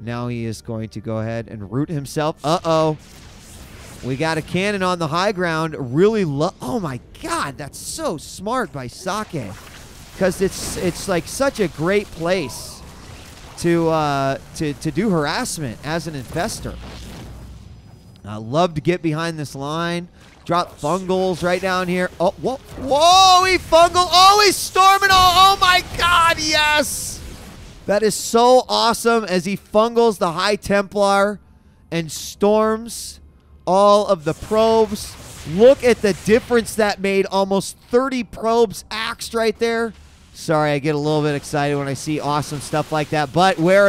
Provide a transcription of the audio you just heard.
Now he is going to go ahead and root himself. Uh-oh. We got a cannon on the high ground. Really low. Oh my god, that's so smart by Socke. Because it's it's like such a great place to uh, to to do harassment as an Infestor. I love to get behind this line. Drop fungals right down here. Oh, whoa, whoa! He fungal. Oh, he's storming. Oh, oh my God! Yes, that is so awesome. As he fungals the High Templar and storms all of the probes. Look at the difference that made. Almost 30 probes axed right there. Sorry, I get a little bit excited when I see awesome stuff like that. But where